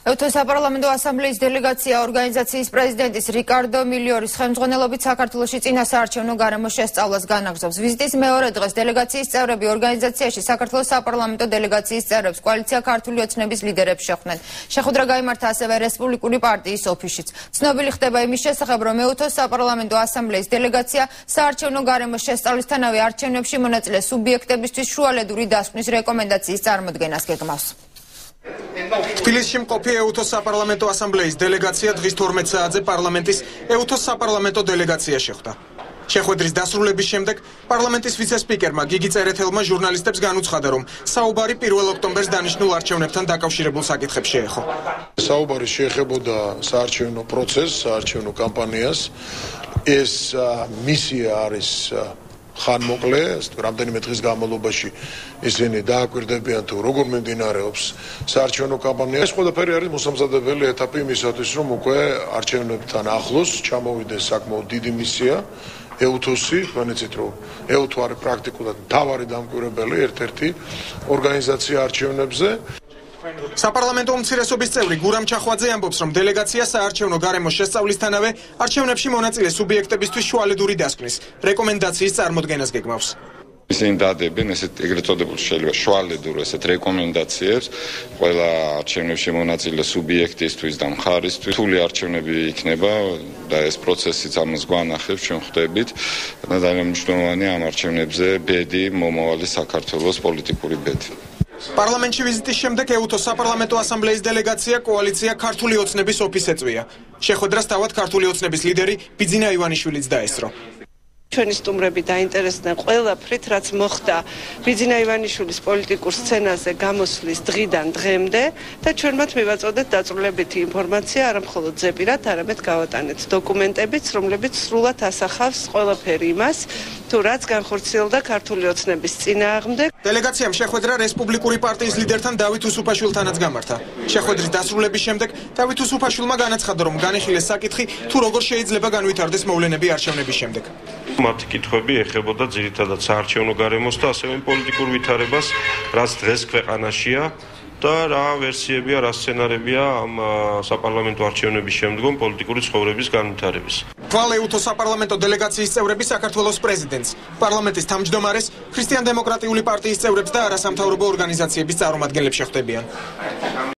ევთო საპარლამენტო ასამბლეის დელეგაცია ორგანიზაციის პრეზიდენტის რიკარდო მილიორის ხელმძღვანელობით საქართველოსში წინა საარჩევნო გარემოს შესწავლას განაგრძობს. ვიზიტის მეორე დღეს დელეგაციის წევრები ორგანიზაციაში საქართველოს საპარლამენტო დელეგაციის წევრებს კოალიცია ქართული ოცნების ლიდერებს შეხვდნენ. შეხვედრა გამართა ასევე რესპუბლიკური პარტიის ოფისშიც. ცნობილი ხდება იმის შესახებ, რომ ევთო საპარლამენტო ასამბლეის დელეგაცია საარჩევნო გარემოს შესწავლისთანავე არჩევნებში მონაწილე სუბიექტებისთვის შუალედური დასკვნის რეკომენდაციის წარმოქმნას გეგმავს. თბილისში მყოფი ეუთოს საპარლამენტო ასამბლეის დელეგაცია დღის 12 საათზე პარლამენტის ეუთოს საპარლამენტო დელეგაცია შეხვდა. შეხვედრის დასრულების შემდეგ პარლამენტის ვიცე-სპიკერმა გიგი წერეთელმა ჟურნალისტებს განუცხადა, რომ საუბარი 1 ოქტომბერს დანიშნულ არჩევნებთან დაკავშირებულ საკითხებს შეეხო. საუბარი შეეხებოდა საარჩევნო პროცესს, საარჩევნო კამპანიას. ეს მისია არის ხანმოკლე, რამდენიმე დღის განმავლობაში ისინი დააკვირდებიან თუ როგორ მიმდინარეობს საარჩევნო კამპანია. ეს ყველაფერი არის მოსამზადებელი ეტაპი იმისათვის, რომ უკვე არჩევნებთან ახლოს ჩამოვიდეს საკმაოდ დიდი მისია. ეუთოსი, თქვენიცით რომ ეუთო არის პრაქტიკულად თავარი დამკვირვებელი ერთ-ერთი ორგანიზაცია არჩევნებზე. საპარლამენტო უმცირესობის წევრი გურამ ჩახვაძე ამბობს, რომ დელეგაცია საარჩევნო გარემოს შესწავლისთანავე არჩევნებში მონაწილე სუბიექტებისთვის შუალედური დასკვნის რეკომენდაციის წარმოქმნას გეგმავს. ისინი დადებენ ესეთ ეგრეთ წოდებულ შეიძლება შუალედურ ესეთ რეკომენდაციებს ყველა არჩევნებში მონაწილე სუბიექტისთვის და მხარისთვის. თული არჩევნები იქნება და ეს პროცესიც ამას გვანახებს, ჩვენ ხვდებით და ძალიან მნიშვნელოვანია ამ არჩევნებზე ბედი მომავალი საქართველოს პოლიტიკური ბედი. პარლამენტში ვიზიტის შემდეგ ეუთო საპარლამენტო ასამბლეის დელეგაცია კოალიცია ქართული ოცნების ოფისს ეწვია. შეხვედრას თავად ქართული ოცნების ლიდერი ბიძინა ივანიშვილიც დაესწრო. ჩვენი სტუმრები დაინტერესდნენ ყველაფრით, რაც მოხდა ბიძინა ივანიშვილის პოლიტიკურ სცენაზე გამოსვლის დღიდან დღემდე და ჩვენ მათ მივაწოდეთ დაწვრილებითი ინფორმაცია, არა მხოლოდ ზეპირად, არამედ გავატანეთ დოკუმენტებიც, რომლებიც სრულად ასახავს ყველაფერი იმას, თუ რაც განხორციელდა ქართული ოცნების წინააღმდეგ. დელეგაციამ შეხვედრა რესპუბლიკური პარტიის ლიდერთან დავით უსუფაშვილთანაც გამართა. შეხვედრის დასრულების შემდეგ დავით უსუფაშვილმა განაცხადა, რომ განიხილეს საკითხი, თუ როგორ შეიძლება განვითარდეს მოვლენები არჩევნების შემდეგ. მათი კითხვები ეხებოდა ძირითადად საარჩევნო გარემოს და ასევე პოლიტიკურ ვითარებას, რაც დღეს ქვეყანაშია და რა ვერსიებია, რა სცენარებია ამ საპარლამენტო არჩევნების შემდგომ პოლიტიკური ცხოვრების განვითარების. კვალეუთო საპარლამენტო დელეგაციის წევრები საქართველოს პრეზიდენტს, პარლამენტის თავმჯდომარეს, ქრისტიან-დემოკრატიული პარტიის წევრებს და არასამთავრობო ორგანიზაციების წარმომადგენლებს შეხვდებიან.